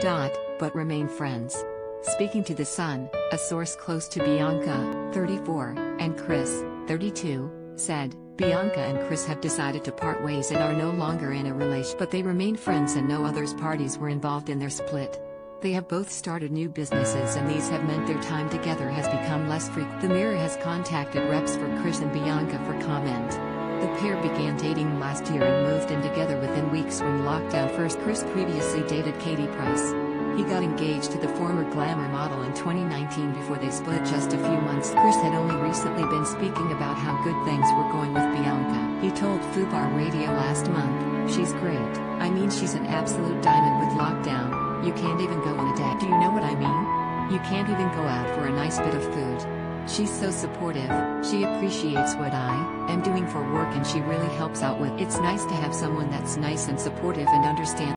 Dot, but remain friends. Speaking to The Sun, a source close to Bianca, 34, and Kris, 32, said, Bianca and Kris have decided to part ways and are no longer in a relation but they remain friends and no others parties were involved in their split. They have both started new businesses and these have meant their time together has become less frequent. The Mirror has contacted reps for Kris and Bianca for comment. The pair began dating last year and moved in together within when lockdown first. Kris previously dated Katie Price. He got engaged to the former glamour model in 2019 before they split just a few months. Kris had only recently been speaking about how good things were going with Bianca. He told Fubar Radio last month, She's great, I mean she's an absolute diamond with lockdown, you can't even go on a date. Do you know what I mean? You can't even go out for a nice bit of food. She's so supportive, she appreciates what I am doing for work and she really helps out with. It's nice to have someone that's nice and supportive and understands